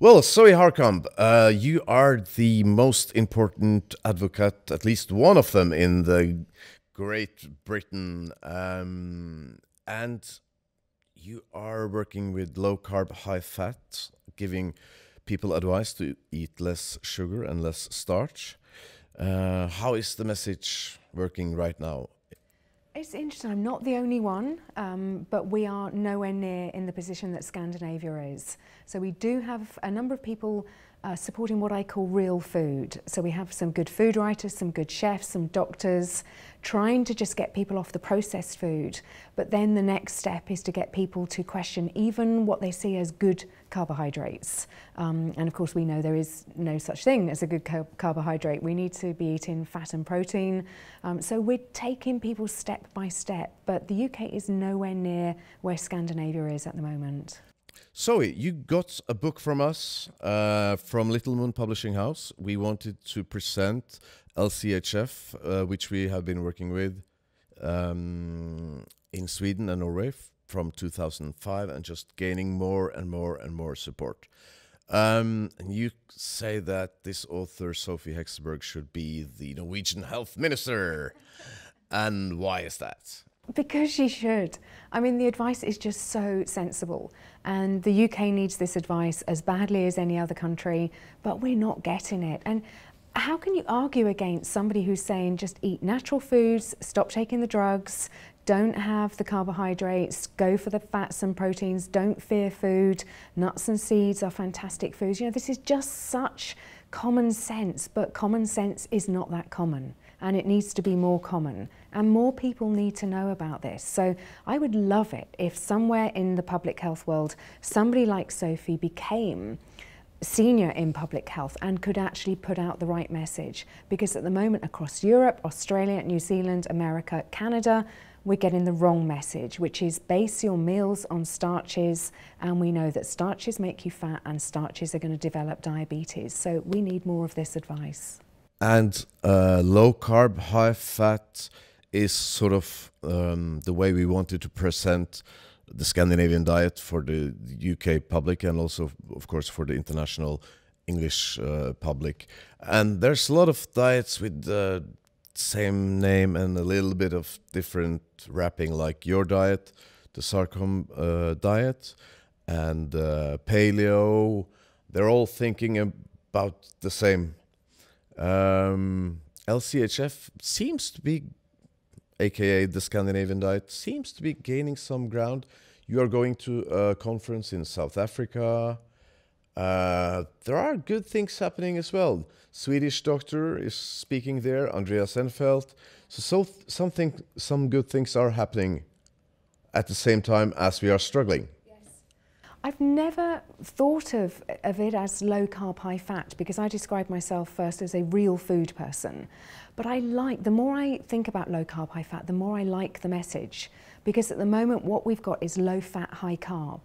Well, Zoe Harcombe, uh, you are the most important advocate, at least one of them, in the Great Britain. Um, and you are working with low carb, high fat, giving people advice to eat less sugar and less starch. Uh, how is the message working right now? It's interesting. I'm not the only one, um, but we are nowhere near in the position that Scandinavia is. So we do have a number of people uh, supporting what I call real food. So we have some good food writers, some good chefs, some doctors, trying to just get people off the processed food. But then the next step is to get people to question even what they see as good carbohydrates. Um, and of course, we know there is no such thing as a good car carbohydrate. We need to be eating fat and protein. Um, so we're taking people step by step, but the UK is nowhere near where Scandinavia is at the moment. Zoe, you got a book from us, uh, from Little Moon Publishing House. We wanted to present LCHF, uh, which we have been working with um, in Sweden and Norway from 2005 and just gaining more and more and more support. Um, and you say that this author, Sofie Hexeberg, should be the Norwegian health minister. And why is that? Because she should. I mean, the advice is just so sensible. And the UK needs this advice as badly as any other country, but we're not getting it. And how can you argue against somebody who's saying just eat natural foods, stop taking the drugs, don't have the carbohydrates, go for the fats and proteins, don't fear food, nuts and seeds are fantastic foods. You know, this is just such common sense, but common sense is not that common and it needs to be more common and more people need to know about this. So I would love it if somewhere in the public health world somebody like Sofie became senior in public health and could actually put out the right message because at the moment across Europe, Australia, New Zealand, America, Canada, we're getting the wrong message, which is base your meals on starches, and we know that starches make you fat and starches are going to develop diabetes. So we need more of this advice. And uh, low carb, high fat is sort of um, the way we wanted to present the Scandinavian diet for the UK public and also, of course, for the international English uh, public. And there's a lot of diets with the same name and a little bit of different wrapping, like your diet, the Harcombe uh, diet, and uh, paleo. They're all thinking about the same um, LCHF seems to be, aka the Scandinavian diet, seems to be gaining some ground. You are going to a conference in South Africa. Uh, there are good things happening as well. Swedish doctor is speaking there, Andreas Eenfeldt. So, so something, some good things are happening at the same time as we are struggling. I've never thought of, of it as low carb, high fat because I describe myself first as a real food person. But I like, the more I think about low carb, high fat, the more I like the message because at the moment what we've got is low fat, high carb.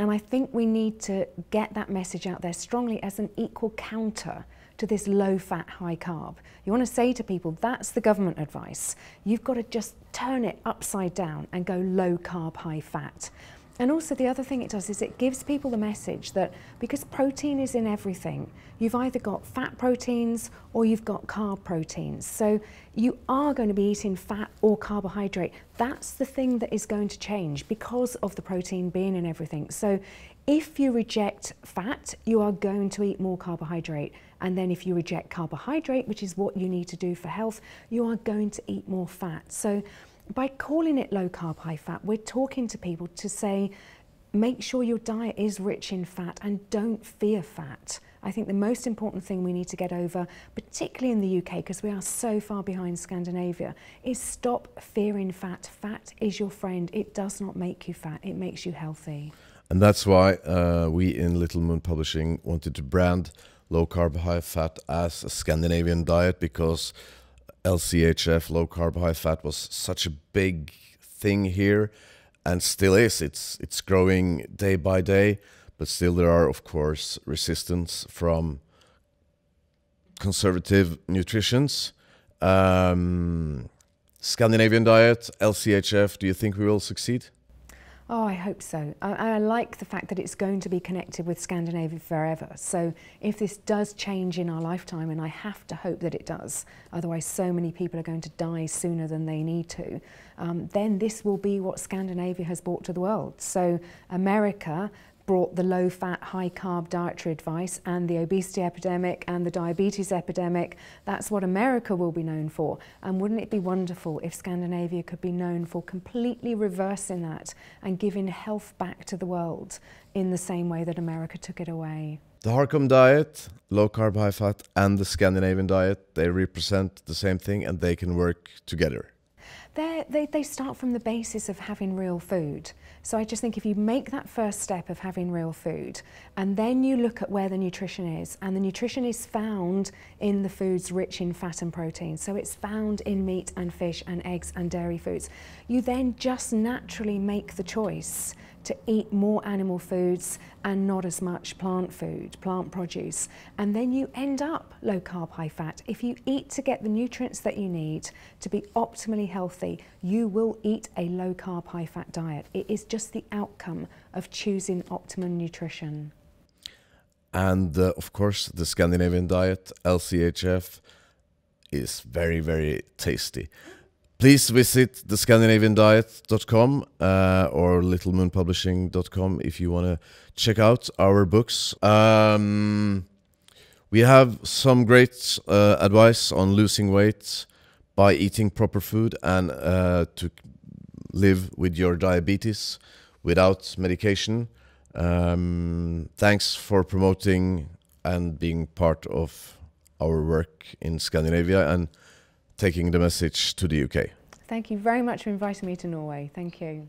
And I think we need to get that message out there strongly as an equal counter to this low fat, high carb. You want to say to people, that's the government advice. You've got to just turn it upside down and go low carb, high fat. And also the other thing it does is it gives people the message that because protein is in everything, you've either got fat proteins or you've got carb proteins. So you are going to be eating fat or carbohydrate. That's the thing that is going to change because of the protein being in everything. So if you reject fat, you are going to eat more carbohydrate. And then if you reject carbohydrate, which is what you need to do for health, you are going to eat more fat. So by calling it low carb, high fat, we're talking to people to say, make sure your diet is rich in fat and don't fear fat. I think the most important thing we need to get over, particularly in the UK, because we are so far behind Scandinavia, is stop fearing fat. Fat is your friend. It does not make you fat, it makes you healthy. And that's why uh, we in Little Moon Publishing wanted to brand low carb, high fat as a Scandinavian diet because LCHF, low carb, high fat, was such a big thing here, and still is. It's it's growing day by day, but still there are of course resistance from conservative nutritions. Um, Scandinavian diet, LCHF. Do you think we will succeed? Oh, I hope so. I, I, like the fact that it's going to be connected with Scandinavia forever. So if this does change in our lifetime, and I have to hope that it does, otherwise so many people are going to die sooner than they need to, um, then this will be what Scandinavia has brought to the world. So America brought the low fat, high carb dietary advice and the obesity epidemic and the diabetes epidemic. That's what America will be known for. And wouldn't it be wonderful if Scandinavia could be known for completely reversing that and giving health back to the world in the same way that America took it away? The Harcombe diet, low carb, high fat, and the Scandinavian diet, they represent the same thing and they can work together they they start from the basis of having real food. So I just think if you make that first step of having real food, and then you look at where the nutrition is, and the nutrition is found in the foods rich in fat and protein. So it's found in meat and fish and eggs and dairy foods. You then just naturally make the choice to eat more animal foods and not as much plant food, plant produce. And then you end up low carb, high fat. If you eat to get the nutrients that you need to be optimally healthy, you will eat a low carb, high fat diet. It is just the outcome of choosing optimum nutrition. And uh, of course, the Scandinavian diet, LCHF, is very, very tasty. Please visit thescandinaviandiet.com uh, or littlemoonpublishing.com if you want to check out our books. Um, we have some great uh, advice on losing weight by eating proper food and uh, to live with your diabetes without medication. Um, thanks for promoting and being part of our work in Scandinavia and taking the message to the UK. Thank you very much for inviting me to Norway. Thank you.